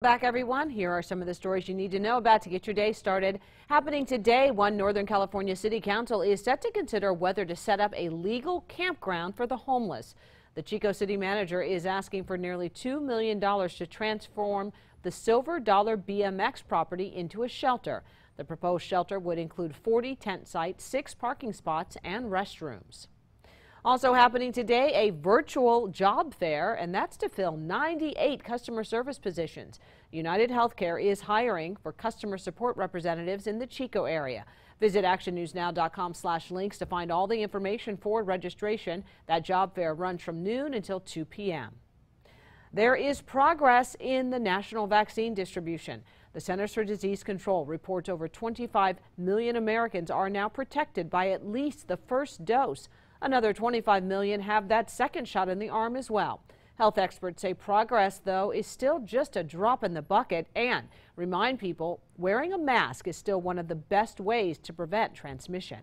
Back everyone, here are some of the stories you need to know about to get your day started. Happening today, one Northern California City Council is set to consider whether to set up a legal campground for the homeless. The Chico City manager is asking for nearly $2 million to transform the Silver Dollar BMX property into a shelter. The proposed shelter would include 40 tent sites, six parking spots, and restrooms. Also happening today, a virtual job fair, and that's to fill 98 customer service positions. United Healthcare is hiring for customer support representatives in the Chico area. Visit actionnewsnow.com slash links to find all the information for registration. That job fair runs from noon until 2 p.m. There is progress in the national vaccine distribution. The Centers for Disease Control reports over 25 million Americans are now protected by at least the first dose. Another 25 million have that second shot in the arm as well. Health experts say progress, though, is still just a drop in the bucket and remind people wearing a mask is still one of the best ways to prevent transmission.